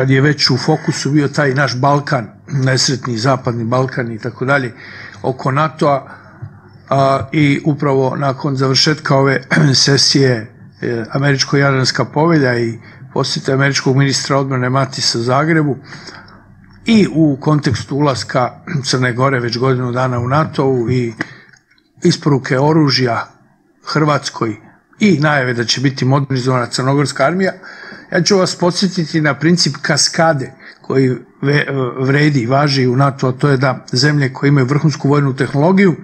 kad je već u fokusu bio taj naš Balkan, nesretni zapadni Balkan i tako dalje, oko NATO-a i upravo nakon završetka ove sesije e, Američko-Jadranska povelja i posjeta američkog ministra odbrane Matisa Zagrebu i u kontekstu ulaska Crne Gore već godinu dana u NATO i isporuke oružja Hrvatskoj i najave da će biti modernizovana crnogorska armija, ja ću vas podsjetiti na princip kaskade koji vredi i važi u NATO, a to je da zemlje koje imaju vrhunsku vojnu tehnologiju,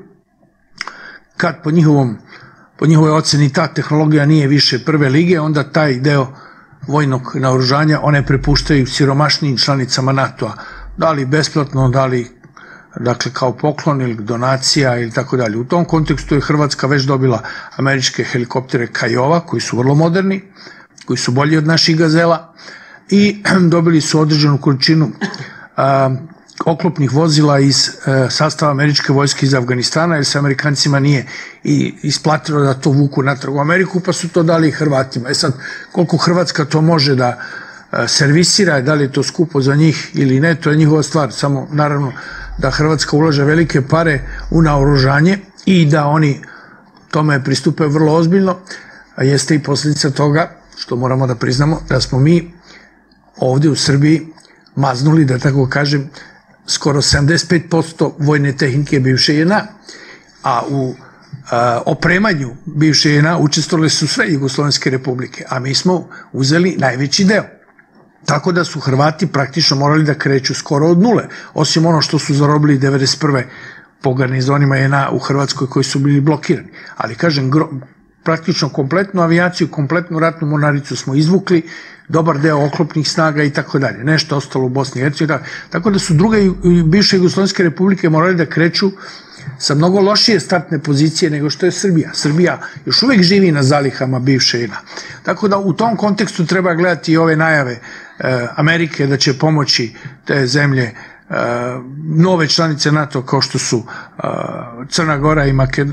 kad po njihovom po njihovoj oceni ta tehnologija nije više prve lige, onda taj deo vojnog naoružanja one prepuštaju siromašnijim članicama NATO-a. Da li besplatno, da li dakle kao poklon ili donacija ili tako dalje. U tom kontekstu je Hrvatska već dobila američke helikoptere Kajova koji su vrlo moderni, koji su bolji od naših gazela i dobili su određenu količinu oklopnih vozila iz e, sastava američke vojske iz Afganistana jer se Amerikancima nije i isplatilo da to vuku natrag u Ameriku pa su to dali Hrvatima. E sad koliko Hrvatska to može da e, servisira, da li je to skupo za njih ili ne, to je njihova stvar. Samo naravno da Hrvatska ulaže velike pare u naoružanje i da oni tome pristupe vrlo ozbiljno, a jeste i posljedica toga što moramo da priznamo da smo mi ovdje u Srbiji maznuli, da tako kažem, skoro 75% vojne tehnike bivše JNA, a u opremanju bivše JNA učestvovali su sve Jugoslovenske republike, a mi smo uzeli najveći deo. Tako da su Hrvati praktično morali da kreću skoro od nule, osim ono što su zarobili 91. po garnizonima JNA u Hrvatskoj koji su bili blokirani. Ali kažem, praktično kompletnu avijaciju, kompletnu ratnu mornaricu smo izvukli, dobar deo oklopnih snaga i tako dalje. Nešto ostalo u Bosni i Hercegovini. Tako da su druge bivše Jugoslovenske republike morali da kreću sa mnogo lošije startne pozicije nego što je Srbija. Srbija još uvijek živi na zalihama bivše INA. Tako da u tom kontekstu treba gledati i ove najave e, Amerike da će pomoći te zemlje e, nove članice NATO kao što su e, Crna Gora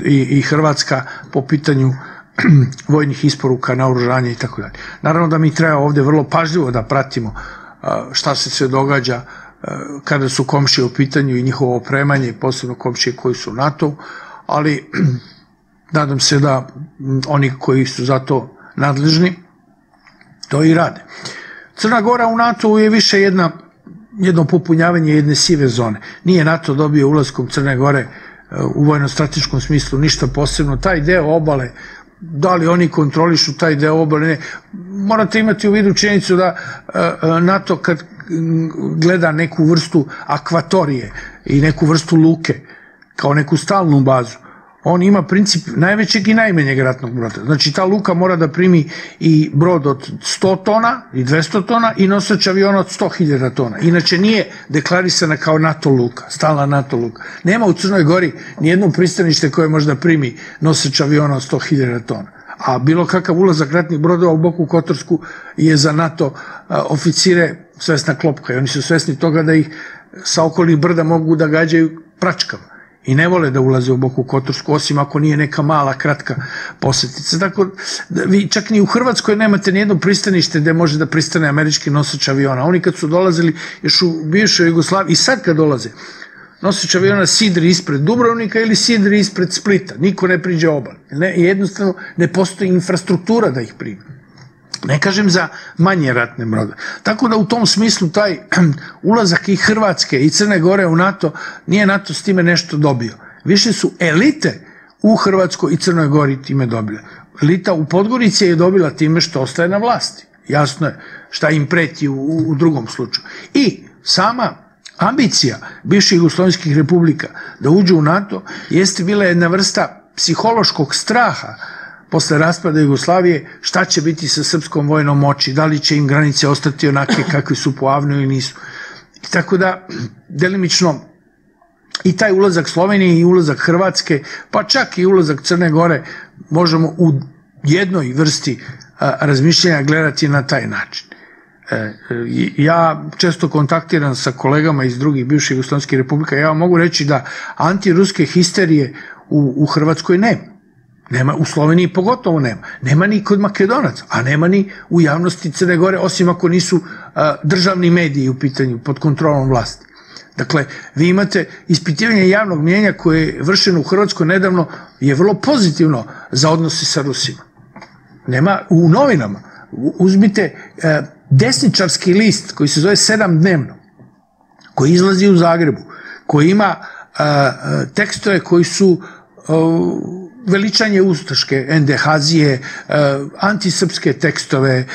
i Hrvatska po pitanju vojnih isporuka, naoružanja i tako dalje. Naravno da mi treba ovdje vrlo pažljivo da pratimo šta se sve događa kada su komšije u pitanju i njihovo opremanje, posebno komšije koji su u NATO, ali nadam se da oni koji su za to nadležni to i rade. Crna Gora u NATO je više jedna, jedno popunjavanje jedne sive zone. Nije NATO dobio ulaskom Crne Gore u vojno-strateškom smislu ništa posebno. Taj deo obale da li oni kontrolišu taj deo obale, ne. Morate imati u vidu činjenicu da e, e, NATO kad gleda neku vrstu akvatorije i neku vrstu luke kao neku stalnu bazu, on ima princip najvećeg i najmanjeg ratnog broda. Znači ta luka mora da primi i brod od 100 tona i 200 tona i nosač aviona od 100.000 tona. Inače nije deklarisana kao NATO luka, stalna NATO luka. Nema u Crnoj Gori nijedno pristanište koje možda primi nosač aviona od 100.000 tona. A bilo kakav ulazak ratnih brodova u Boku Kotorsku je za NATO oficire svesna klopka i oni su svesni toga da ih sa okolnih brda mogu da gađaju pračkama i ne vole da ulaze u Boku Kotorsku, osim ako nije neka mala, kratka posjetica. Tako, vi čak ni u Hrvatskoj nemate nijedno pristanište gdje može da pristane američki nosač aviona. Oni kad su dolazili još u bivšoj Jugoslaviji i sad kad dolaze, nosač aviona sidri ispred Dubrovnika ili sidri ispred Splita. Niko ne priđe obal. Ne, jednostavno ne postoji infrastruktura da ih primi. Ne kažem za manje ratne brode. Tako da u tom smislu taj ulazak i Hrvatske i Crne Gore u NATO, nije NATO s time nešto dobio. Više su elite u Hrvatskoj i Crnoj Gori time dobile. Elita u Podgorici je dobila time što ostaje na vlasti. Jasno je šta im preti u, u drugom slučaju. I sama ambicija bivših jugoslovenskih republika da uđu u NATO jeste bila jedna vrsta psihološkog straha posle raspada Jugoslavije šta će biti sa srpskom vojnom moći, da li će im granice ostati onake kakve su po Avnu ili nisu. I tako da, delimično, i taj ulazak Slovenije i ulazak Hrvatske, pa čak i ulazak Crne Gore, možemo u jednoj vrsti razmišljanja gledati na taj način. E, ja često kontaktiram sa kolegama iz drugih bivših Jugoslovenskih republika, ja vam mogu reći da antiruske histerije u, u Hrvatskoj nema Nema, u Sloveniji pogotovo nema. Nema ni kod Makedonaca, a nema ni u javnosti Crne Gore, osim ako nisu a, državni mediji u pitanju pod kontrolom vlasti. Dakle, vi imate ispitivanje javnog mjenja koje je vršeno u Hrvatskoj nedavno je vrlo pozitivno za odnose sa Rusima. Nema u novinama. Uzmite a, desničarski list koji se zove sedam dnevno, koji izlazi u Zagrebu, koji ima a, tekstove koji su veličanje ustaške, endehazije, antisrpske tekstove,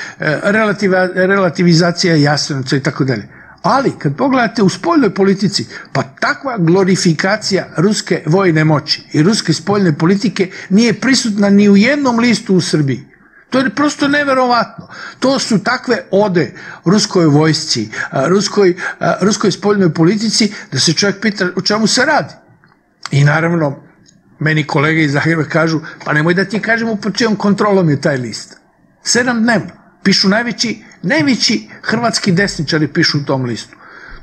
relativizacija Jasenovca i tako dalje. Ali, kad pogledate u spoljnoj politici, pa takva glorifikacija ruske vojne moći i ruske spoljne politike nije prisutna ni u jednom listu u Srbiji. To je prosto neverovatno. To su takve ode ruskoj vojsci, ruskoj, ruskoj spoljnoj politici, da se čovjek pita o čemu se radi. I naravno, meni kolege iz Zagreba kažu, pa nemoj da ti kažemo pod čijom kontrolom je taj list. Sedam dnevno. Pišu najveći, najveći hrvatski desničari pišu u tom listu.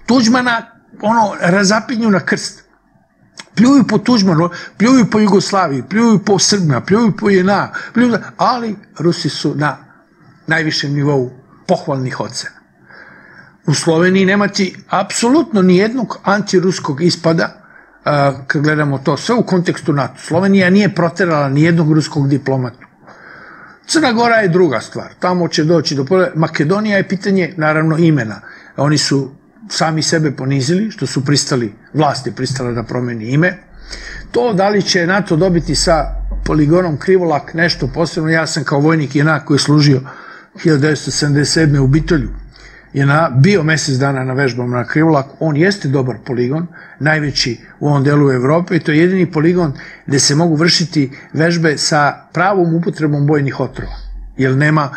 Tuđmana, ono, razapinju na krst. Pljuju po Tuđmanu, pljuju po Jugoslaviji, pljuju po Srbima, pljuju po JNA, pljuju, ali Rusi su na najvišem nivou pohvalnih ocena. U Sloveniji nemati apsolutno ni jednog antiruskog ispada, kad gledamo to sve u kontekstu NATO. Slovenija nije proterala ni jednog ruskog diplomatu. Crna Gora je druga stvar. Tamo će doći do Makedonija je pitanje, naravno, imena. Oni su sami sebe ponizili, što su pristali, vlast je pristala da promeni ime. To da li će NATO dobiti sa poligonom Krivolak nešto posebno, ja sam kao vojnik jednak koji je služio 1977. u Bitolju, je na, bio mesec dana na vežbama na Krivolak, on jeste dobar poligon, najveći u ovom delu Evrope i to je jedini poligon gde se mogu vršiti vežbe sa pravom upotrebom bojnih otrova. Jer nema,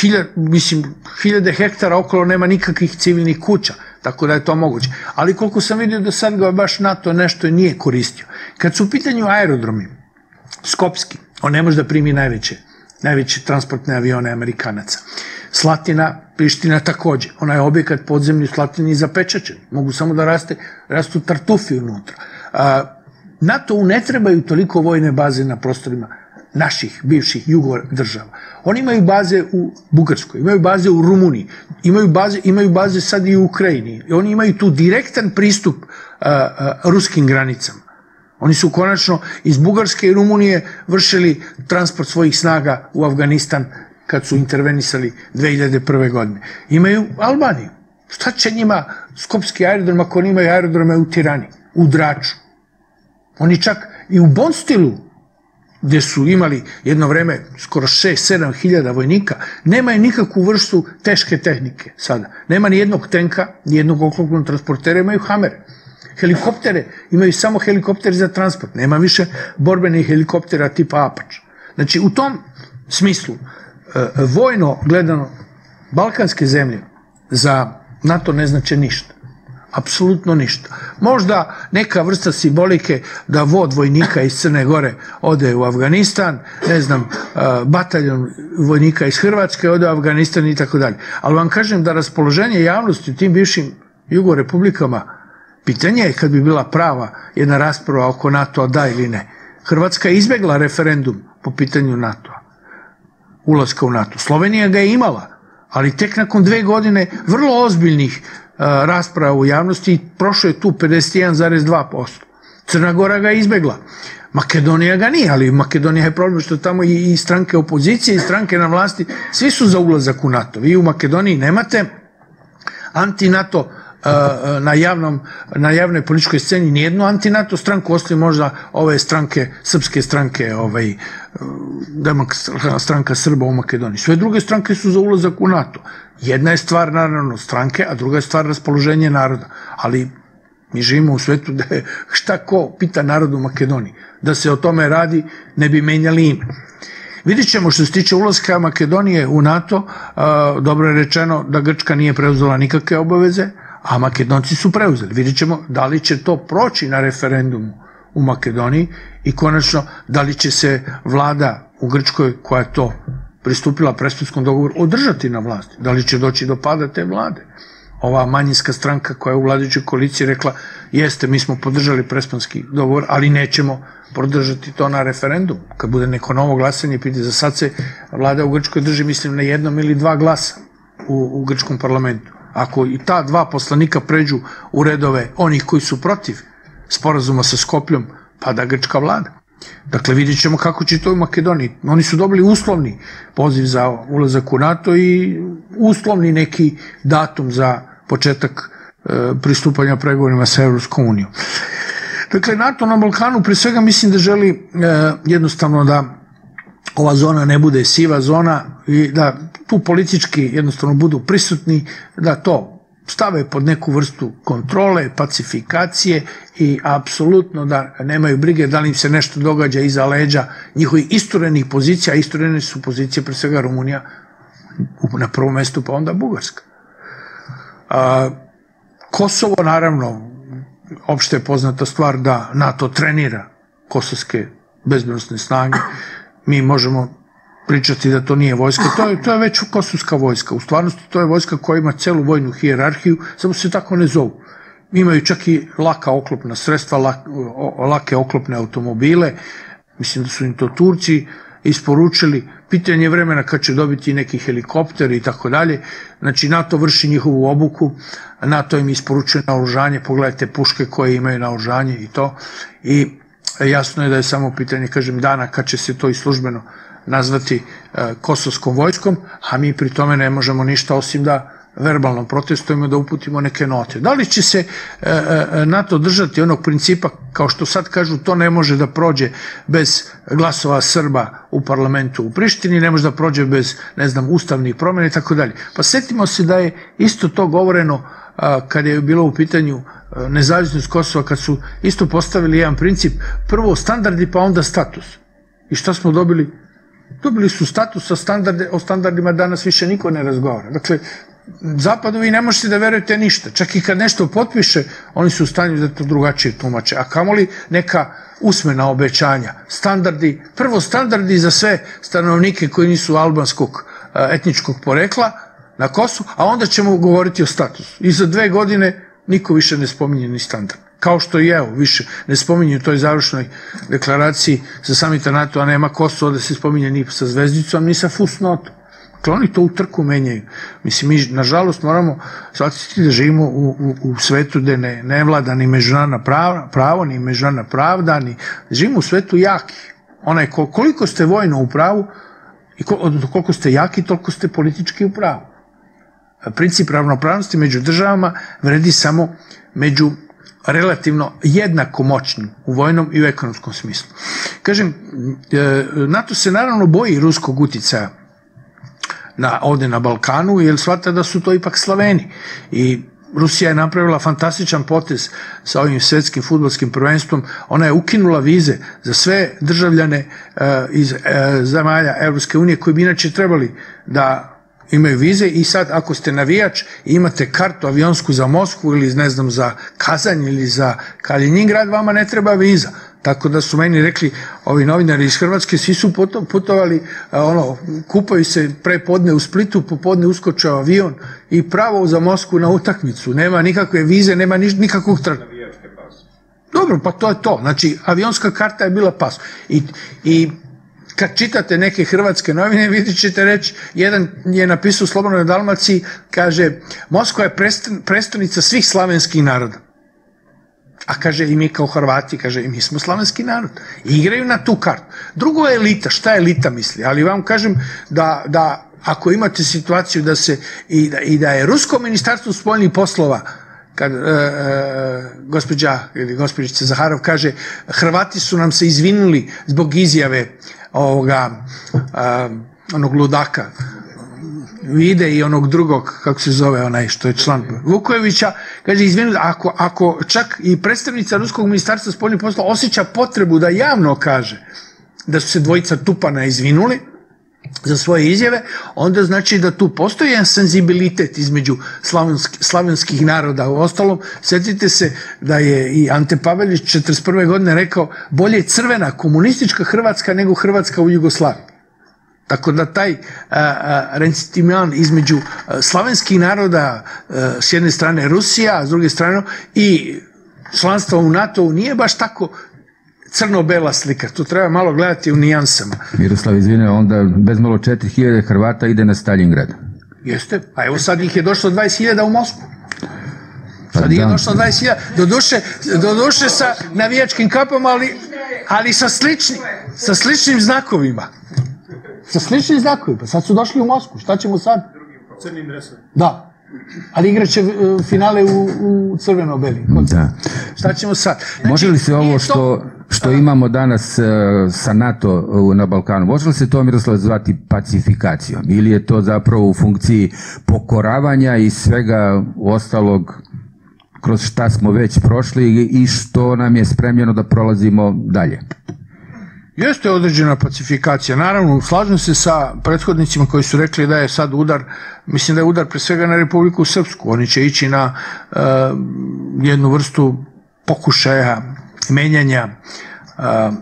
hiljad, mislim, hiljade hektara okolo nema nikakvih civilnih kuća, tako da je to moguće. Ali koliko sam vidio do sad ga baš NATO nešto nije koristio. Kad su u pitanju aerodromi, Skopski, on ne može da primi najveće, najveće transportne avione Amerikanaca. Slatina, Priština takođe. Ona je objekat podzemni u Slatini zapečačen. Mogu samo da raste, rastu tartufi unutra. A, NATO-u ne trebaju toliko vojne baze na prostorima naših bivših jugo država. Oni imaju baze u Bugarskoj, imaju baze u Rumuniji, imaju baze, imaju baze sad i u Ukrajini. Oni imaju tu direktan pristup a, a, ruskim granicama. Oni su konačno iz Bugarske i Rumunije vršili transport svojih snaga u Afganistan kad su intervenisali 2001. godine. Imaju Albaniju. Šta će njima skopski aerodrom ako oni imaju aerodrome u Tirani, u Draču? Oni čak i u Bonstilu, gde su imali jedno vreme skoro 6-7 hiljada vojnika, nemaju nikakvu vrstu teške tehnike sada. Nema ni jednog tenka, ni jednog oklopnog transportera, imaju hamere. Helikoptere, imaju samo helikoptere za transport, nema više borbenih helikoptera tipa Apač. Znači, u tom smislu, vojno gledano, balkanske zemlje za NATO ne znače ništa. Apsolutno ništa. Možda neka vrsta simbolike da vod vojnika iz Crne Gore ode u Afganistan, ne znam, e, bataljon vojnika iz Hrvatske ode u Afganistan i tako dalje. Ali vam kažem da raspoloženje javnosti u tim bivšim jugorepublikama, pitanje je kad bi bila prava jedna rasprava oko NATO-a da ili ne. Hrvatska je izbegla referendum po pitanju NATO-a ulaska u NATO. Slovenija ga je imala, ali tek nakon dve godine vrlo ozbiljnih rasprava u javnosti prošlo je tu 51,2%. Crna Gora ga je izbegla. Makedonija ga nije, ali Makedonija je problem što tamo i, i stranke opozicije i stranke na vlasti, svi su za ulazak u NATO. Vi u Makedoniji nemate anti-NATO na, javnom, na javnoj političkoj sceni nijednu antinato stranku, ostaje možda ove stranke, srpske stranke, ovaj, stranka Srba u Makedoniji. Sve druge stranke su za ulazak u NATO. Jedna je stvar, naravno, stranke, a druga je stvar raspoloženje naroda. Ali mi živimo u svetu da je šta ko pita narod u Makedoniji. Da se o tome radi, ne bi menjali ime. Vidjet ćemo što se tiče ulaska Makedonije u NATO, dobro je rečeno da Grčka nije preuzela nikakve obaveze, a Makedonci su preuzeli. Vidjet ćemo da li će to proći na referendumu u Makedoniji i konačno da li će se vlada u Grčkoj koja je to pristupila prestudskom dogovoru održati na vlasti. Da li će doći do pada te vlade. ova manjinska stranka koja je u vladajućoj koaliciji rekla jeste, mi smo podržali prespanski dogovor, ali nećemo podržati to na referendum. Kad bude neko novo glasanje, piti za sad se vlada u Grčkoj drži, mislim, na jednom ili dva glasa u, u grčkom parlamentu. Ako i ta dva poslanika pređu u redove onih koji su protiv sporazuma sa Skopljom, pa da Grčka vlada. Dakle, vidjet ćemo kako će to u Makedoniji. Oni su dobili uslovni poziv za ulazak u NATO i uslovni neki datum za početak e, pristupanja pregovorima sa Evropskom unijom. Dakle, NATO na Balkanu pre svega mislim da želi e, jednostavno da ova zona ne bude siva zona i da tu politički jednostavno budu prisutni, da to stave pod neku vrstu kontrole, pacifikacije i apsolutno da nemaju brige da li im se nešto događa iza leđa njihovih isturenih pozicija, a isturene su pozicije pre svega Rumunija na prvom mestu, pa onda Bugarska. A, Kosovo, naravno, opšte je poznata stvar da NATO trenira kosovske bezbednostne snage. Mi možemo pričati da to nije vojska. To je, to je već kosovska vojska. U stvarnosti to je vojska koja ima celu vojnu hijerarhiju, samo se tako ne zovu. Imaju čak i laka oklopna sredstva, lake oklopne automobile. Mislim da su im to Turci isporučili. Pitanje vremena kad će dobiti neki helikopter i tako dalje. Znači NATO vrši njihovu obuku, NATO im isporučuje naoružanje, pogledajte puške koje imaju naoružanje i to. I jasno je da je samo pitanje, kažem, dana kad će se to i službeno nazvati e, kosovskom vojskom, a mi pri tome ne možemo ništa osim da verbalno protestujemo da uputimo neke note. Da li će se e, e, NATO držati onog principa, kao što sad kažu, to ne može da prođe bez glasova Srba u parlamentu u Prištini, ne može da prođe bez, ne znam, ustavnih promjena i tako dalje. Pa setimo se da je isto to govoreno kad je bilo u pitanju nezavisnost Kosova, kad su isto postavili jedan princip, prvo standardi pa onda status. I šta smo dobili? Dobili su status sa standarde, o standardima danas više niko ne razgovara. Dakle, zapadu vi ne možete da verujete ništa. Čak i kad nešto potpiše, oni su u stanju da to drugačije tumače. A kamoli neka usmena obećanja. Standardi, prvo standardi za sve stanovnike koji nisu albanskog etničkog porekla na Kosovu, a onda ćemo govoriti o statusu. I za dve godine niko više ne spominje ni standard kao što i evo, više ne spominju u toj završnoj deklaraciji za samita NATO, a nema Kosovo da se spominje ni sa zvezdicom, ni sa fusnotom. Dakle, oni to u trku menjaju. Mislim, mi, nažalost, moramo shvatiti da živimo u, u, u svetu gde ne, ne vlada ni međunarodna prava, pravo, ni međunarodna pravda, ni, živimo u svetu jaki. Onaj, koliko ste vojno u pravu, i koliko ste jaki, toliko ste politički u pravu. Princip ravnopravnosti među državama vredi samo među relativno jednako moćni u vojnom i u ekonomskom smislu. Kažem, e, NATO se naravno boji ruskog uticaja na, ovde na Balkanu, jer shvata da su to ipak Slaveni. I Rusija je napravila fantastičan potez sa ovim svetskim futbolskim prvenstvom. Ona je ukinula vize za sve državljane uh, iz uh, zemalja Evropske unije koji bi inače trebali da imaju vize i sad ako ste navijač i imate kartu avionsku za Moskvu ili ne znam za Kazanj ili za Kaliningrad, vama ne treba viza. Tako da su meni rekli ovi novinari iz Hrvatske, svi su putovali, ono, kupaju se pre podne u Splitu, popodne uskočao avion i pravo za Moskvu na utakmicu. Nema nikakve vize, nema nikakvog trga. Dobro, pa to je to. Znači, avionska karta je bila pas. I, i kad čitate neke hrvatske novine, vidjet ćete reći, jedan je napisao u Slobodnoj Dalmaciji, kaže, Moskva je prestonica svih slavenskih naroda. A kaže, i mi kao Hrvati, kaže, i mi smo slavenski narod. I igraju na tu kartu. Drugo je elita, šta elita misli? Ali vam kažem da, da ako imate situaciju da se, i da, i da je Rusko ministarstvo spoljnih poslova, kad e, e, gospođa ili gospođica Zaharov kaže Hrvati su nam se izvinuli zbog izjave ovoga, a, onog ludaka, vide i onog drugog, kako se zove onaj što je član Vukojevića, kaže, izvini, ako, ako čak i predstavnica Ruskog ministarstva spoljnih posla osjeća potrebu da javno kaže da su se dvojica Tupana izvinuli, za svoje izjave, onda znači da tu postoji jedan senzibilitet između slavenski, slavenskih naroda. U ostalom, setite se da je i Ante Pavelić 41. godine rekao bolje je crvena komunistička Hrvatska nego Hrvatska u Jugoslaviji. Tako da taj rencitiman između slavenskih naroda s jedne strane Rusija, a s druge strane i članstva u NATO nije baš tako crno-bela slika. To treba malo gledati u nijansama. Miroslav, izvine, onda bez malo 4000 Hrvata ide na Stalingrad. Jeste, a evo sad ih je došlo 20.000 u Moskvu. Pa sad ih je došlo 20.000, doduše, doduše sa navijačkim kapama, ali, ali sa, sličnim, sa sličnim znakovima. Sa sličnim znakovima. Sad su došli u Moskvu. Šta ćemo sad? Crnim dresovima. Da. Ali igraće e, finale u, u crveno-beli. Da. Šta ćemo sad? Znači, Može li se ovo što, to- što imamo danas e, sa NATO u- na Balkanu, može li se to Miroslav zvati pacifikacijom? Ili je to zapravo u funkciji pokoravanja i svega ostalog kroz šta smo već prošli i što nam je spremljeno da prolazimo dalje? Jeste određena pacifikacija. Naravno, slažem se sa prethodnicima koji su rekli da je sad udar, mislim da je udar pre svega na Republiku Srpsku. Oni će ići na e, jednu vrstu pokušaja menjanja e,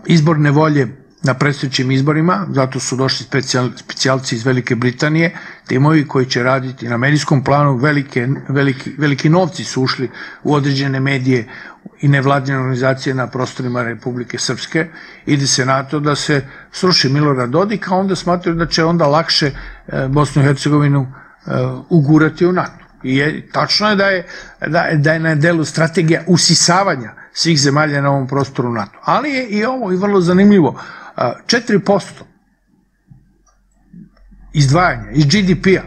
izborne volje na predstojećim izborima, zato su došli specijal, specijalci iz Velike Britanije, timovi koji će raditi na medijskom planu, velike, veliki, veliki novci su ušli u određene medije i nevladine organizacije na prostorima Republike Srpske, ide se na to da se sruši Milorad Dodik, a onda smatraju da će onda lakše e, Bosnu i Hercegovinu e, ugurati u NATO. I je, tačno je da je, da, da je na delu strategija usisavanja svih zemalja na ovom prostoru NATO. Ali je i ovo i vrlo zanimljivo. A, 4% izdvajanja iz GDP-a,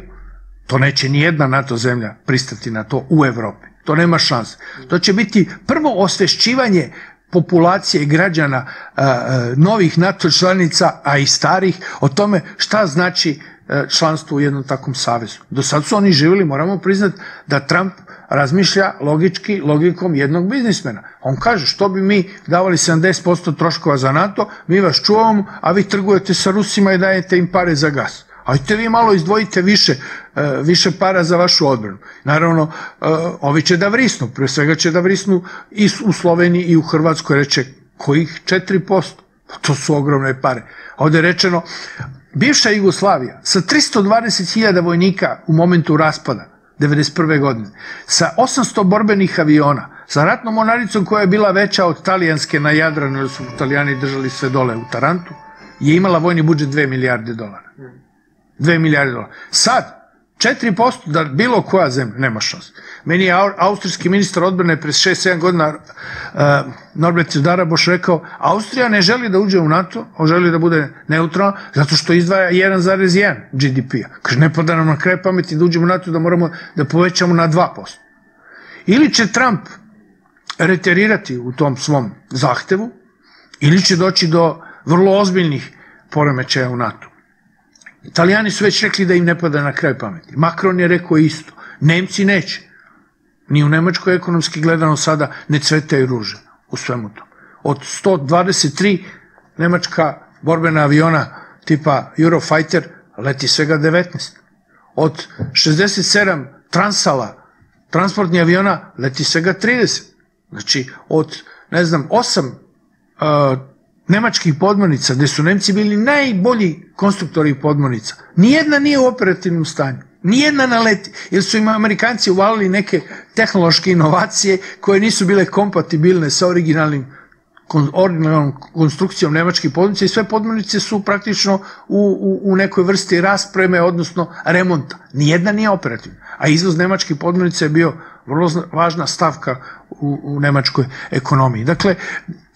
to neće ni jedna NATO zemlja pristati na to u Evropi. To nema šanse. To će biti prvo osvešćivanje populacije građana novih NATO članica, a i starih, o tome šta znači članstvo u jednom takvom savezu. Do sad su oni živjeli, moramo priznati da Trump razmišlja logički, logikom jednog biznismena. On kaže što bi mi davali 70% troškova za NATO, mi vas čuvamo, a vi trgujete sa Rusima i dajete im pare za gas. Ajte vi malo izdvojite više, e, više para za vašu odbranu. Naravno, e, ovi će da vrisnu, pre svega će da vrisnu i u Sloveniji i u Hrvatskoj reče kojih 4%. Pa to su ogromne pare. Ovde je rečeno, bivša Jugoslavija sa 320.000 vojnika u momentu raspada, 91. godine, sa 800 borbenih aviona, sa ratnom mornaricom koja je bila veća od talijanske na Jadranu, jer su italijani držali sve dole u Tarantu, je imala vojni budžet 2 milijarde dolara. 2 milijarde dolara. Sad, 4% da bilo koja zemlja, nema šanse. Meni je au- austrijski ministar odbrane pre 6-7 godina uh, Norbert Daraboš rekao, Austrija ne želi da uđe u NATO, on želi da bude neutralna, zato što izdvaja 1,1 GDP-a. Kaže, ne pada nam na kraj pameti da uđemo u NATO, da moramo da povećamo na 2%. Ili će Trump reterirati u tom svom zahtevu, ili će doći do vrlo ozbiljnih poremećaja u NATO. Italijani su već rekli da im ne pada na kraj pameti. Macron je rekao isto. Nemci neće. Ni u Nemačkoj ekonomski gledano sada ne cvetaju ruže u svemu tom. Od 123 nemačka borbena aviona tipa Eurofighter leti svega 19. Od 67 transala transportnih aviona leti svega 30. Znači, od, ne znam, 8 uh, nemačkih podmornica, gde su Nemci bili najbolji konstruktori podmornica, nijedna nije u operativnom stanju. Nijedna na leti, jer su im Amerikanci uvalili neke tehnološke inovacije koje nisu bile kompatibilne sa originalnim originalnom konstrukcijom nemačkih podmornica i sve podmornice su praktično u, u, u nekoj vrsti raspreme, odnosno remonta. Nijedna nije operativna. A izvoz nemačkih podmornica je bio vrlo važna stavka u, u nemačkoj ekonomiji. Dakle,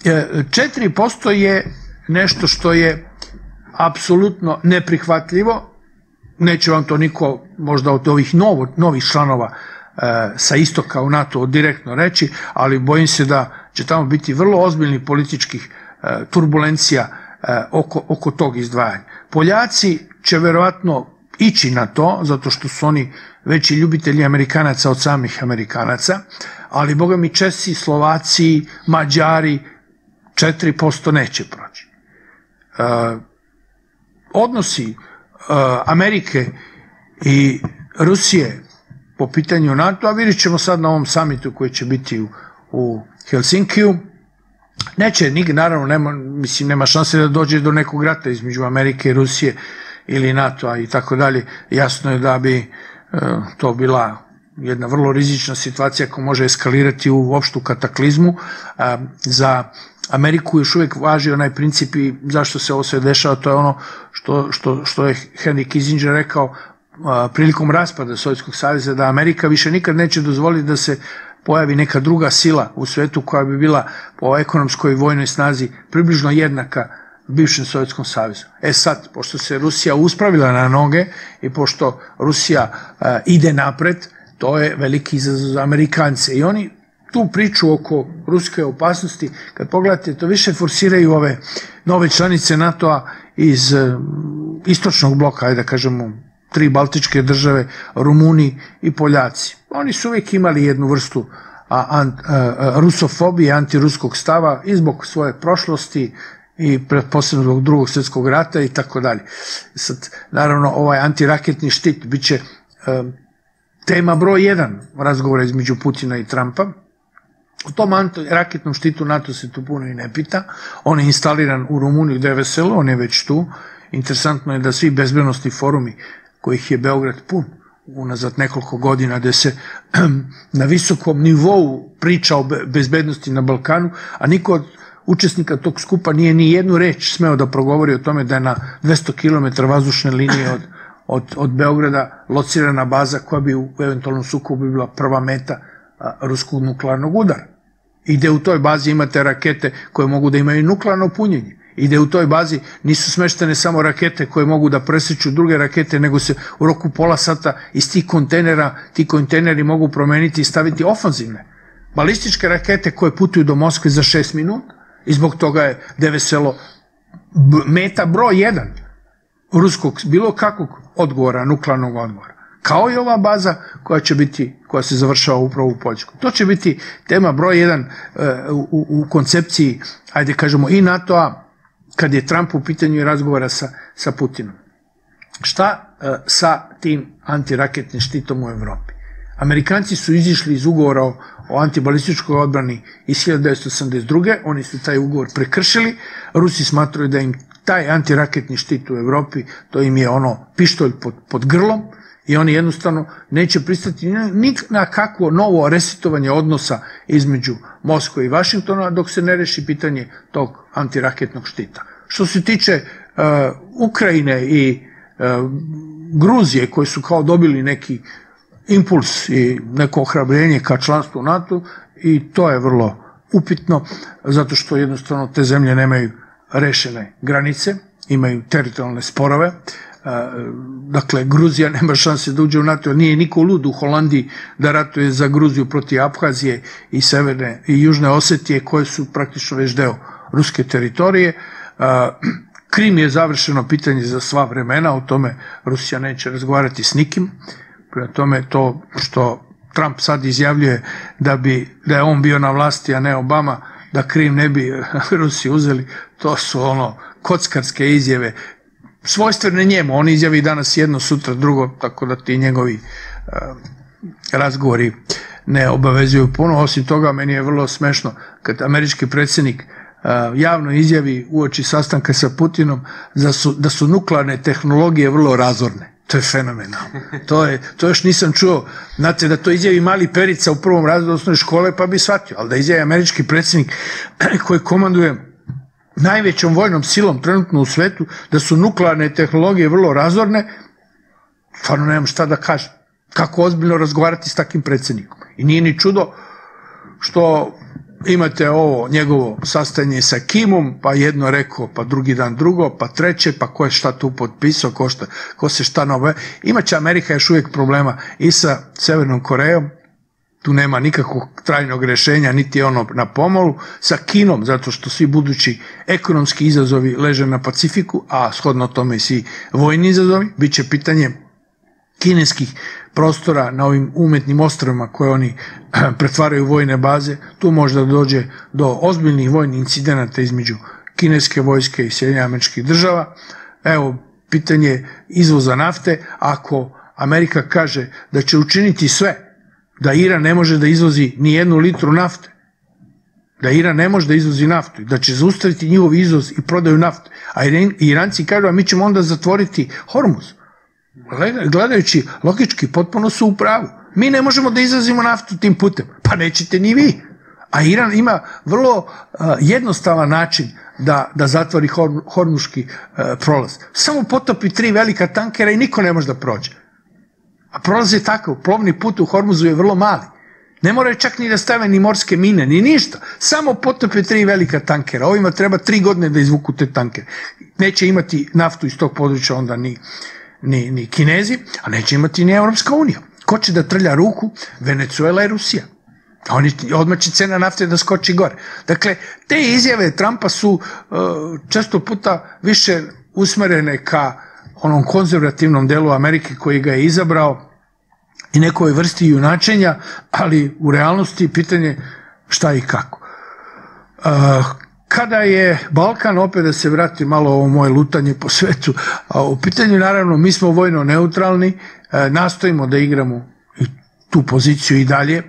e, 4% je nešto što je apsolutno neprihvatljivo, neće vam to niko možda od ovih novo, novih članova e, sa istoka u NATO direktno reći, ali bojim se da će tamo biti vrlo ozbiljnih političkih e, turbulencija e, oko, oko tog izdvajanja. Poljaci će verovatno ići na to, zato što su oni veći ljubitelji Amerikanaca od samih Amerikanaca, ali boga mi Česi, Slovaci, Mađari 4% neće proći. E, odnosi uh, Amerike i Rusije po pitanju NATO, a vidjet ćemo sad na ovom samitu koji će biti u, u Helsinkiju, neće, naravno, nema, mislim, nema šanse da dođe do nekog rata između Amerike i Rusije, ili NATO-a i tako dalje, jasno je da bi e, to bila jedna vrlo rizična situacija koja može eskalirati u opštu kataklizmu. Za Ameriku još uvijek važi onaj princip i zašto se ovo sve dešava, to je ono što, što, što je Henry Kissinger rekao prilikom raspada Sovjetskog saveza, da Amerika više nikad neće dozvoliti da se pojavi neka druga sila u svetu koja bi bila po ekonomskoj i vojnoj snazi približno jednaka bivšem Sovjetskom savezu. E sad, pošto se Rusija uspravila na noge i pošto Rusija ide napred, to je veliki izazov za Amerikance. I oni tu priču oko ruske opasnosti, kad pogledate, to više forsiraju ove nove članice NATO-a iz e, istočnog bloka, ajde da kažemo, tri baltičke države, Rumuni i Poljaci. Oni su uvijek imali jednu vrstu a, a, a, rusofobije, antiruskog stava i zbog svoje prošlosti i zbog drugog svjetskog rata i tako dalje. Sad, naravno, ovaj antiraketni štit bit će tema broj jedan razgovora između Putina i Trumpa. O tom raketnom štitu NATO se tu puno i ne pita. On je instaliran u Rumuniju gde je veselo, on je već tu. Interesantno je da svi bezbednostni forumi kojih je Beograd pun unazad nekoliko godina gde se na visokom nivou priča o bezbednosti na Balkanu, a niko od učesnika tog skupa nije ni jednu reč smeo da progovori o tome da je na 200 km vazdušne linije od od, od Beograda locirana baza koja bi u eventualnom sukobu bila prva meta a, ruskog nuklearnog udara. I gde u toj bazi imate rakete koje mogu da imaju nuklearno punjenje. I gde u toj bazi nisu smeštene samo rakete koje mogu da preseču druge rakete, nego se u roku pola sata iz tih kontejnera, ti kontejneri mogu promeniti i staviti ofanzivne. Balističke rakete koje putuju do Moskve za 6 minuta i zbog toga je Deveselo meta broj 1 ruskog, bilo kakvog odgovora, nuklearnog odgovora. Kao i ova baza koja će biti, koja se završava upravo u Poljskoj. To će biti tema broj jedan e, u, u koncepciji, ajde kažemo, i NATO-a, kad je Trump u pitanju razgovora sa, sa Putinom. Šta e, sa tim antiraketnim štitom u Evropi? Amerikanci su izišli iz ugovora o antibalističkoj odbrani iz 1982. Oni su taj ugovor prekršili. Rusi smatruju da im taj antiraketni štit u Evropi, to im je ono pištolj pod, pod grlom i oni jednostavno neće pristati ni na kakvo novo resetovanje odnosa između Moskve i Vašingtona dok se ne reši pitanje tog antiraketnog štita. Što se tiče uh, Ukrajine i uh, Gruzije koji su kao dobili neki impuls i neko ohrabrenje ka članstvu NATO i to je vrlo upitno zato što jednostavno te zemlje nemaju rešene granice, imaju teritorijalne sporove, dakle Gruzija nema šanse da uđe u NATO, nije niko lud u Holandiji da ratuje za Gruziju protiv Abhazije i Severne i Južne Osetije koje su praktično već deo ruske teritorije. Krim je završeno pitanje za sva vremena, o tome Rusija neće razgovarati s nikim. Prema tome to što Trump sad izjavljuje da bi da je on bio na vlasti, a ne Obama, da Krim ne bi Rusi uzeli, to su ono kockarske izjave svojstvene njemu, on izjavi danas jedno, sutra drugo, tako da ti njegovi uh, razgovori ne obavezuju puno. Osim toga, meni je vrlo smešno kad američki predsjednik uh, javno izjavi uoči sastanka sa Putinom da su, da su nuklearne tehnologije vrlo razorne. To je fenomenalno. To, je, to još nisam čuo. Znate, da to izjavi mali perica u prvom razredu osnovne škole, pa bi shvatio. Ali da izjavi američki predsjednik koji komanduje najvećom vojnom silom trenutno u svetu, da su nuklearne tehnologije vrlo razorne, stvarno nemam šta da kažem. Kako ozbiljno razgovarati s takim predsjednikom. I nije ni čudo što imate ovo njegovo sastajanje sa Kimom, pa jedno rekao, pa drugi dan drugo, pa treće, pa ko je šta tu potpisao, ko, šta, ko se šta nove. Imaće Amerika još uvijek problema i sa Severnom Korejom, tu nema nikakvog trajnog rešenja, niti ono na pomolu, sa Kinom, zato što svi budući ekonomski izazovi leže na Pacifiku, a shodno tome i svi vojni izazovi, bit će pitanje kineskih prostora na ovim umetnim ostrovima koje oni pretvaraju vojne baze, tu možda dođe do ozbiljnih vojnih incidenata između kineske vojske i Sjedinja američkih država. Evo, pitanje izvoza nafte, ako Amerika kaže da će učiniti sve da Iran ne može da izvozi ni jednu litru nafte, da Iran ne može da izvozi naftu, da će zaustaviti njihov izvoz i prodaju naftu. A Iranci kažu, a mi ćemo onda zatvoriti Hormuz. Gledajući logički, potpuno su u pravu. Mi ne možemo da izvozimo naftu tim putem. Pa nećete ni vi. A Iran ima vrlo uh, jednostavan način da, da zatvori hor, hormuški uh, prolaz. Samo potopi tri velika tankera i niko ne može da prođe. A prolaz je takav, plovni put u Hormuzu je vrlo mali. Ne moraju čak ni da stave ni morske mine, ni ništa. Samo potope tri velika tankera. Ovima treba tri godine da izvuku te tankere. Neće imati naftu iz tog područja onda ni, ni, ni Kinezi, a neće imati ni Europska unija. Ko će da trlja ruku? Venezuela i Rusija. Oni, odmah će cena nafte da skoči gore. Dakle, te izjave Trumpa su uh, često puta više usmerene ka onom konzervativnom delu Amerike koji ga je izabrao i nekoj vrsti junačenja, ali u realnosti pitanje šta i kako. Uh, kada je Balkan, opet da se vrati malo ovo moje lutanje po svetu, a u pitanju naravno mi smo vojno neutralni, nastojimo da igramo tu poziciju i dalje,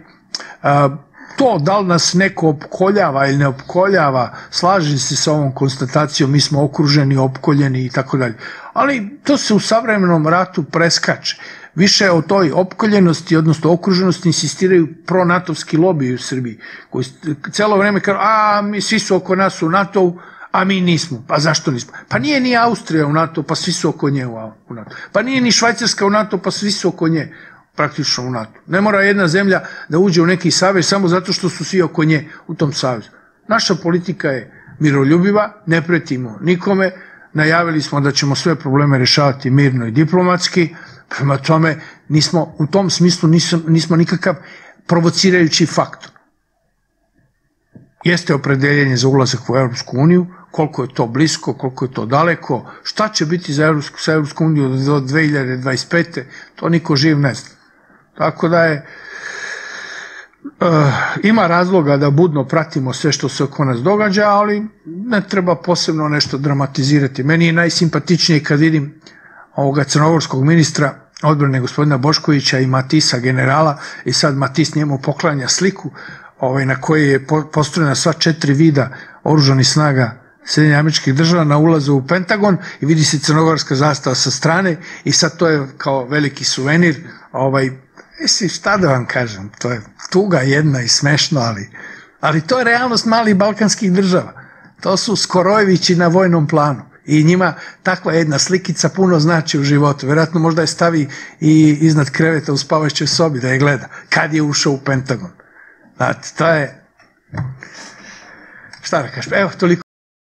to da li nas neko opkoljava ili ne opkoljava, slažem se sa ovom konstatacijom, mi smo okruženi, opkoljeni i tako dalje. Ali to se u savremenom ratu preskače. Više o toj opkoljenosti, odnosno okruženosti insistiraju pronatovski lobby u Srbiji, koji celo vreme kažu, a mi svi su oko nas u NATO-u, a mi nismo. Pa zašto nismo? Pa nije ni Austrija u NATO, pa svi su oko nje u NATO. Pa nije ni Švajcarska u NATO, pa svi su oko nje praktično u NATO. Ne mora jedna zemlja da uđe u neki savez samo zato što su svi oko nje u tom savezu. Naša politika je miroljubiva, ne pretimo nikome, najavili smo da ćemo sve probleme rešavati mirno i diplomatski, prema tome nismo, u tom smislu nismo, nismo nikakav provocirajući faktor. Jeste opredeljenje za ulazak u Europsku uniju, koliko je to blisko, koliko je to daleko, šta će biti za Europsku, sa Europskom uniju do 2025. To niko živ ne zna. Tako da je Uh, ima razloga da budno pratimo sve što se oko nas događa, ali ne treba posebno nešto dramatizirati. Meni je najsimpatičnije kad vidim ovoga crnogorskog ministra odbrane gospodina Boškovića i Matisa generala i sad Matis njemu poklanja sliku ovaj, na kojoj je postrojena sva četiri vida oružanih snaga Sjedinja američkih država na ulazu u Pentagon i vidi se crnogorska zastava sa strane i sad to je kao veliki suvenir ovaj, Mislim, šta da vam kažem, to je tuga jedna i smešno, ali, ali to je realnost malih balkanskih država. To su Skorojevići na vojnom planu. I njima takva jedna slikica puno znači u životu. Vjerojatno možda je stavi i iznad kreveta u spavašćoj sobi da je gleda. Kad je ušao u Pentagon. Znate, to je... Šta da kažem? Evo, toliko.